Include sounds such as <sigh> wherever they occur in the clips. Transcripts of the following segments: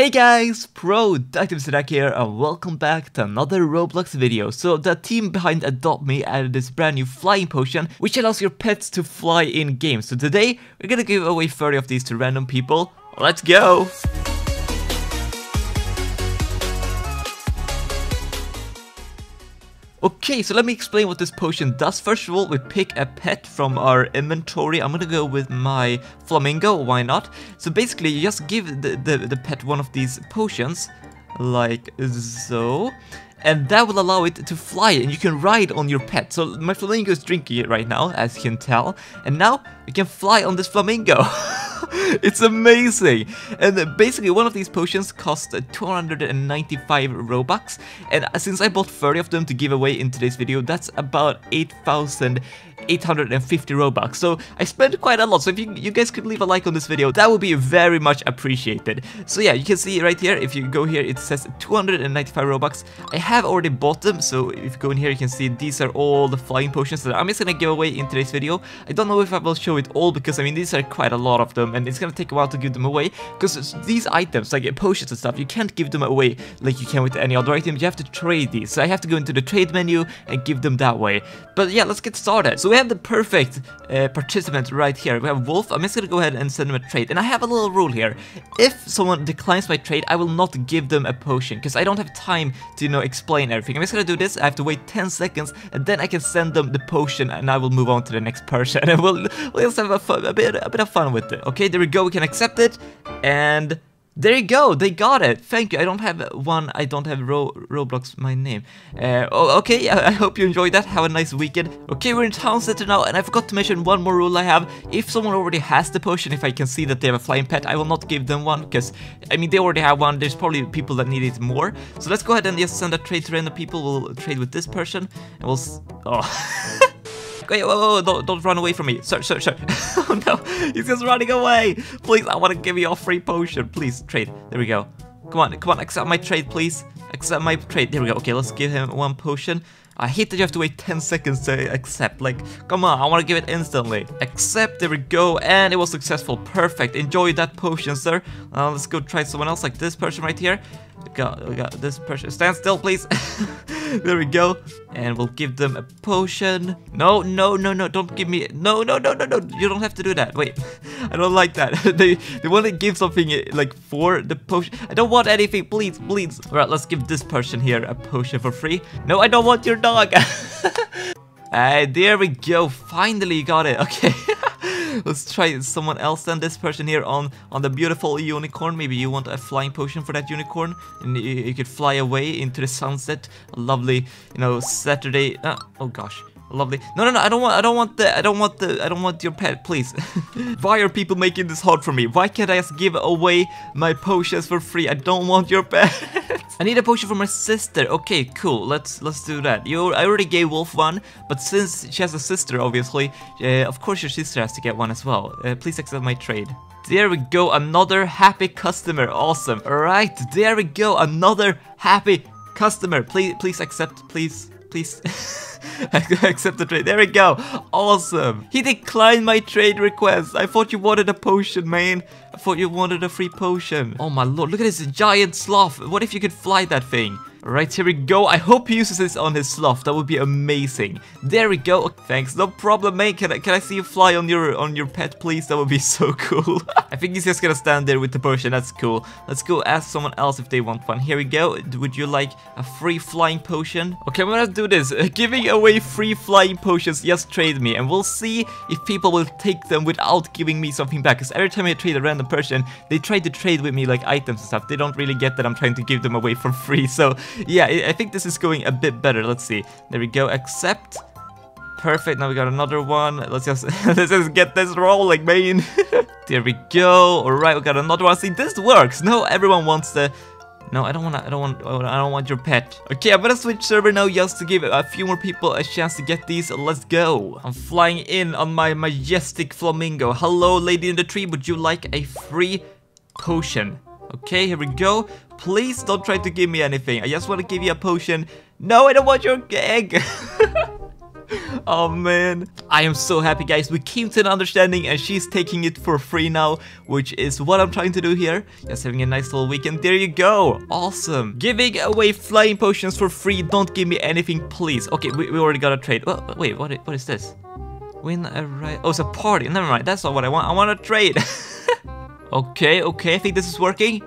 Hey guys, Productive Mr. Duck here and welcome back to another Roblox video. So the team behind Adopt Me added this brand new flying potion which allows your pets to fly in game. So today we're gonna give away 30 of these to random people. Let's go! Okay, so let me explain what this potion does. First of all, we pick a pet from our inventory. I'm gonna go with my flamingo, why not? So basically, you just give the, the, the pet one of these potions, like so and that will allow it to fly and you can ride on your pet. So my flamingo is drinking it right now, as you can tell, and now you can fly on this flamingo. <laughs> <laughs> it's amazing! And basically one of these potions cost uh, 295 Robux, and uh, since I bought 30 of them to give away in today's video, that's about 8,000 850 Robux. So I spent quite a lot. So if you, you guys could leave a like on this video, that would be very much appreciated. So yeah, you can see right here, if you go here, it says 295 Robux. I have already bought them. So if you go in here, you can see these are all the flying potions that I'm just gonna give away in today's video. I don't know if I will show it all because I mean, these are quite a lot of them and it's gonna take a while to give them away because these items, like potions and stuff, you can't give them away like you can with any other item. You have to trade these. So I have to go into the trade menu and give them that way. But yeah, let's get started. So we have the perfect uh, participant right here. We have Wolf. I'm just gonna go ahead and send him a trade. And I have a little rule here. If someone declines my trade, I will not give them a potion because I don't have time to, you know, explain everything. I'm just gonna do this. I have to wait 10 seconds and then I can send them the potion and I will move on to the next person. <laughs> And we'll, we'll just have a, fun, a, bit, a bit of fun with it. Okay, there we go. We can accept it. And there you go, they got it. Thank you. I don't have one. I don't have Ro Roblox my name. Uh, oh, okay. I, hope you enjoyed that. Have a nice weekend. Okay, we're in town center now, and I forgot to mention one more rule I have. If someone already has the potion, if I can see that they have a flying pet, I will not give them one because I mean they already have one. There's probably people that need it more. So let's go ahead and just send a trade to random people. We'll trade with this person, and we'll. oh. <laughs> Wait, whoa, whoa, don't, don't run away from me. Sir, sir, sir. <laughs> oh no, he's just running away. Please, I want to give you a free potion. Please, trade. There we go. Come on, come on, accept my trade, please. Accept my trade. There we go. Okay, let's give him one potion. I hate that you have to wait 10 seconds to accept. Like, come on, I want to give it instantly. Accept, there we go, and it was successful. Perfect. Enjoy that potion, sir. Uh, let's go try someone else like this person right here. We got, we got this person. Stand still, please. <laughs> <laughs> there we go. And we'll give them a potion. No, no, no, no, don't give me... No, no, no, no, no, you don't have to do that. Wait, <laughs> I don't like that. <laughs> they, they want to give something, eh, like, for the potion. I don't want anything, please, please. Alright, let's give this person here a potion for free. No, I don't want your dog. uh, there we go. Finally got it. Okay. Let's try someone else than This person here on on the beautiful unicorn. Maybe you want a flying potion for that unicorn, and you, you could fly away into the sunset. A lovely, you know, Saturday. Uh, oh gosh, Lovely. No, no, no, I don't want, I don't want the, I don't want the, I don't want your pet, please. <laughs> Why are people making this hard for me? Why can't I just give away my potions for free? I don't want your pet. <laughs> I need a potion for my sister. Okay, cool. Let's, let's do that. You, I already gave Wolf one, but since she has a sister, obviously, uh, of course your sister has to get one as well. Uh, please accept my trade. There we go, another happy customer. Awesome. Alright, there we go, another happy customer. Please, please accept, please, please. <laughs> Accept the trade. There we go. Awesome. He declined my trade request. I thought you wanted a potion, man. I thought you wanted a free potion. Oh my lord, look at this giant sloth. What if you could fly that thing? Right, here we go. I hope he uses this on his sloth. That would be amazing. There we go. Thanks. No problem, mate. Can I, can I see you fly on your on your pet, please? That would be <laughs> so cool. I think he's just gonna stand there with the potion. That's cool. Let's go ask someone else if they want one. Here we go. Would you like a free flying potion? Okay, I'm gonna do this. <laughs> giving away free flying potions. Just trade me. And we'll see if people will take them without giving me something back. Because every time I trade a random person, they try to trade with me like items and stuff. They don't really get that I'm trying to give them away for <laughs> free. So yeah, I think this is going a bit better. Let's see. There we go. Accept. Perfect. Now we got another one. Let's just <laughs> let's just get this rolling, man. <laughs> there we go. All right, we got another one. See, this works. No, everyone wants the. No, I don't want. I don't want. I don't want your pet. Okay, I'm gonna switch server now just to give a few more people a chance to get these. Let's go. I'm flying in on my majestic flamingo. Hello, lady in the tree. Would you like a free potion? Okay, here we go. Please don't try to give me anything. I just want to give you a potion. No, I don't want your egg. <laughs> oh man. I am so happy guys. We came to an understanding and she's taking it for free now, which is what I'm trying to do here. Just having a nice little weekend. There you go. Awesome. Giving away flying potions for free. Don't give me anything, please. Okay, we, we already got a trade. Oh, wait, what, what is this? Win a right. Oh, it's a party. Never mind. That's not what I want. I want a trade. <laughs> okay, okay. I think this is working.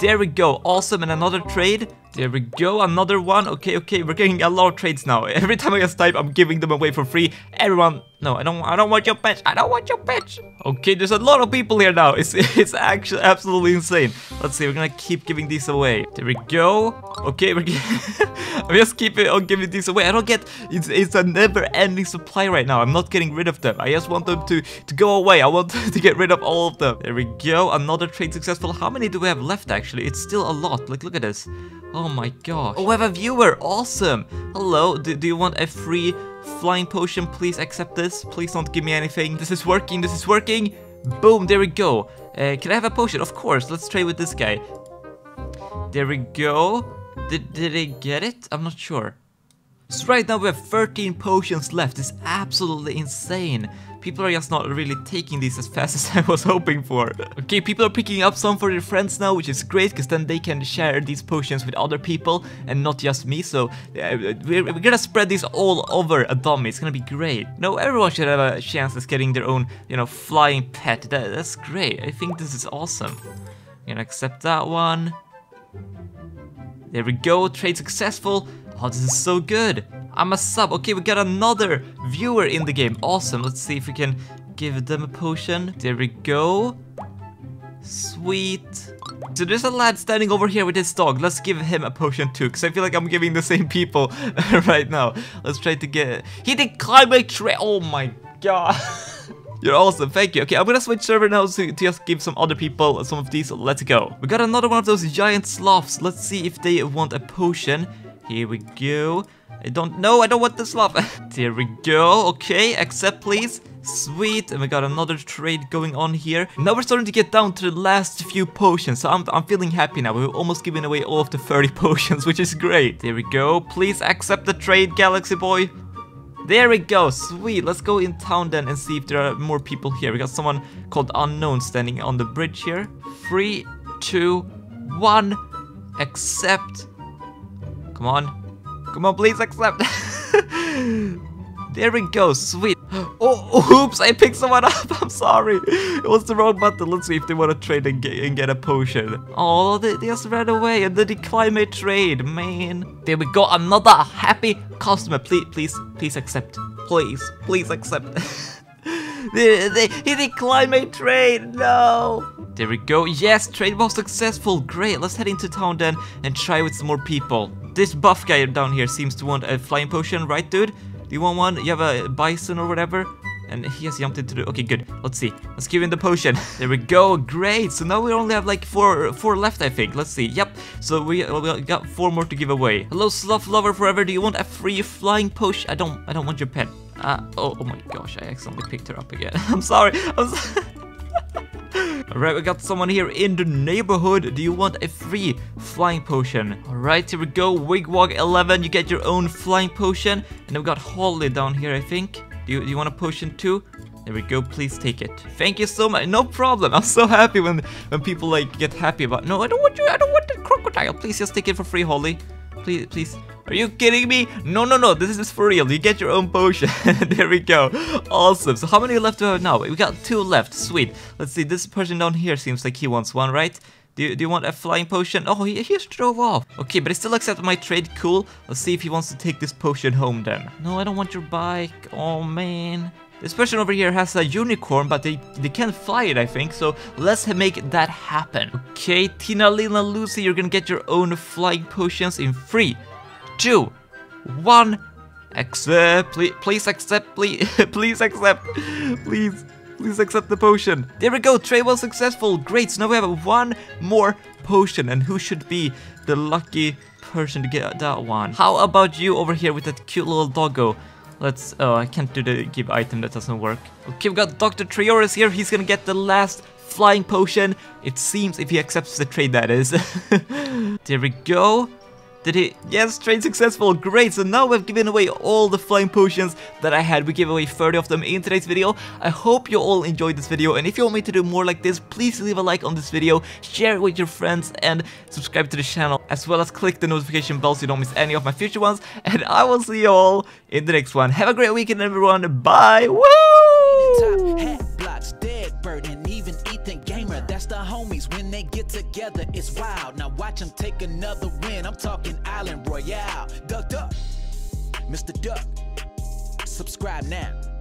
There we go. Awesome. And another trade. There we go, another one. Okay, okay, we're getting a lot of trades now. <laughs> Every time I get type, I'm giving them away for free. Everyone, no, I don't, I don't want your pets. I don't want your pets. Okay, there's a lot of people here now. <laughs> It's, it's actually absolutely insane. Let's see, we're gonna keep giving these away. There we go. Okay, we're <laughs> I'm just keeping on giving these away. I don't get, it's, it's a never-ending supply right now. I'm not getting rid of them. I just want them to, to go away. I want to get rid of all of them. There we go, another trade successful. How many do we have left actually? It's still a lot. Like, look at this. Oh my gosh. Oh, we have a viewer. Awesome. Hello. Do, do you want a free flying potion? Please accept this. Please don't give me anything. This is working. This is working. Boom. There we go. Uh, can I have a potion? Of course. Let's trade with this guy. There we go. Did, did they get it? I'm not sure. So right now we have 13 potions left. It's absolutely insane. People are just not really taking these as fast as <laughs> I was hoping for. Okay, people are picking up some for their friends now, which is great, because then they can share these potions with other people, and not just me, so we're, we're, gonna spread this all over Me, it's gonna be great. No, everyone should have a chance at getting their own, you know, flying pet, that, that's great, I think this is awesome. I'm gonna accept that one. There we go, trade successful. Oh, this is so good. I'm a sub. Okay, we got another viewer in the game. Awesome. Let's see if we can give them a potion. There we go. Sweet. So there's a lad standing over here with his dog. Let's give him a potion too, because I feel like I'm giving the same people <laughs> right now. Let's try to get... He did climb a tree. Oh my god. <laughs> You're awesome, thank you. Okay, I'm gonna switch server now to, to just give some other people some of these. Let's go. We got another one of those giant sloths. Let's see if they want a potion. Here we go. I don't know, I don't want this love. <laughs> there we go, okay, accept please. Sweet, and we got another trade going on here. Now we're starting to get down to the last few potions, so I'm, I'm feeling happy now. We're almost giving away all of the 30 <laughs> potions, which is great. There we go, please accept the trade, Galaxy Boy. There we go, sweet. Let's go in town then and see if there are more people here. We got someone called Unknown standing on the bridge here. Three, two, one, accept. Come on, Come on, please accept. <laughs> there we go, sweet. Oh, oops, I picked someone <laughs> up. I'm sorry. It was the wrong button. Let's see if they want to trade and get, and get a potion. Oh, they, they just ran away and they declined my trade, man. There we go, another happy customer. Please, please, please accept. Please, please accept. <laughs> they, they, he declined my trade, no. There we go, yes, trade was successful. Great, let's head into town then and try with some more people. This buff guy down here seems to want a flying potion, right dude? Do you want one? You have a bison or whatever? And he has jumped into the... Okay, good. Let's see. Let's give him the potion. <laughs> there we go. Great. So now we only have like four four left, I think. Let's see. Yep. So we, we got four more to give away. Hello, Sloth Lover Forever. Do you want a free flying potion? I don't... I don't want your pet. Uh, oh, oh my gosh. I accidentally picked her up again. <laughs> I'm sorry. I'm sorry. <laughs> Alright, we got someone here in the neighborhood. Do you want a free flying potion? Alright, here we go. Wigwag 11, you get your own flying potion. And then we got Holly down here, I think. Do you, do you want a potion too? There we go, please take it. Thank you so much, no problem. I'm so happy when when people like get happy about, no, I don't want you, I don't want the crocodile. Please just take it for free, Holly. Please, please. Are you kidding me? No, no, no, this is for real. You get your own potion. <laughs> there we go. Awesome. So how many left do we have now? We got two left. Sweet. Let's see. This person down here seems like he wants one, right? Do you, do you want a flying potion? Oh, he, he just drove off. Okay, but I still accept my trade. Cool. Let's see if he wants to take this potion home then. No, I don't want your bike. Oh, man. This person over here has a unicorn, but they, they can't fly it, I think, so let's make that happen. Okay, Tina, Lina, Lucy, you're gonna get your own flying potions in three, two, one. Accept, please, please accept, please, <laughs> please accept, please, please accept the potion. There we go, trade was successful. Great, so now we have one more potion, and who should be the lucky person to get that one? How about you over here with that cute little doggo? Let's, oh, I can't do the give item, that doesn't work. Okay, we got Dr. Trioris here, he's gonna get the last flying potion. It seems if he accepts the trade, that is. <laughs> there we go. Did he? Yes, trade successful. Great. So now we've given away all the flying potions that I had. We gave away 30 of them in today's video. I hope you all enjoyed this video. And if you want me to do more like this, please leave a like on this video, share it with your friends, and subscribe to the channel, as well as click the notification bell so you don't miss any of my future ones. And I will see you all in the next one. Have a great weekend, everyone. Bye. Woo! That's the homies when they get together, it's wild. Now watch them take another win. I'm talking Island Royale. Duck, duck, Mr. Duck. Subscribe now.